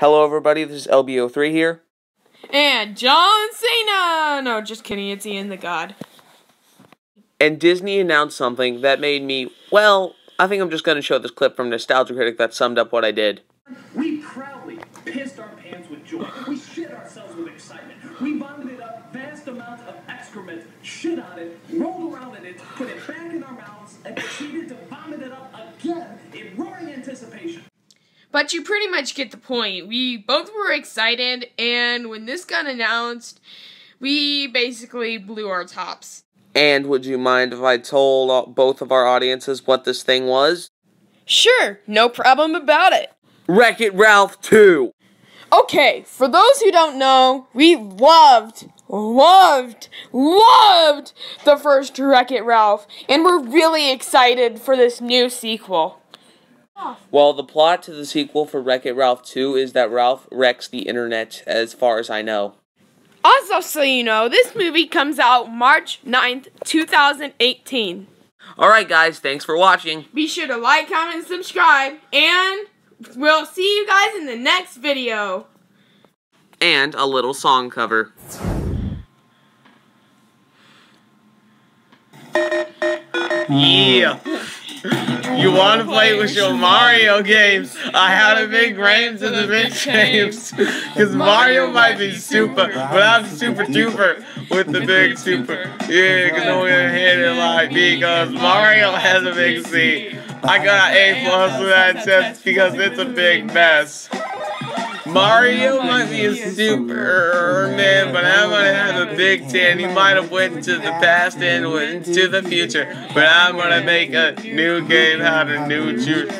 Hello, everybody. This is LBO3 here. And John Cena! No, just kidding. It's Ian the God. And Disney announced something that made me, well, I think I'm just going to show this clip from Nostalgia Critic that summed up what I did. We proudly pissed our pants with joy. We shit ourselves with excitement. We vomited up vast amounts of excrement, shit on it, rolled around in it, put it back in our mouths, and proceeded to vomit it up again in roaring anticipation. But you pretty much get the point. We both were excited, and when this got announced, we basically blew our tops. And would you mind if I told both of our audiences what this thing was? Sure, no problem about it. Wreck It Ralph 2! Okay, for those who don't know, we loved, loved, loved the first Wreck It Ralph, and we're really excited for this new sequel. Well, the plot to the sequel for Wreck It Ralph 2 is that Ralph wrecks the internet, as far as I know. Also, so you know, this movie comes out March 9th, 2018. Alright, guys, thanks for watching. Be sure to like, comment, and subscribe, and we'll see you guys in the next video. And a little song cover. Yeah. You want to play with your Mario games? I had a big range of the big games. Because Mario might be super, but I'm super duper with the big super. Yeah, because I'm going to hit it like because Mario has a big C. I got A plus for that test because it's a big mess. Mario might be a Superman, but I'm gonna have a Big Ten. He might have went to the past and went to the future, but I'm gonna make a new game out of new juice.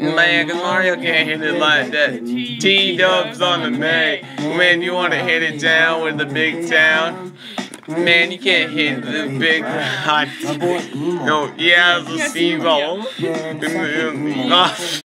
Man, cause Mario can't hit it like that. T Dubs on the May. Man, you wanna hit it down with the big town? Man, you can't hit the big hot. Mm. No, yeah, it's a steamboat.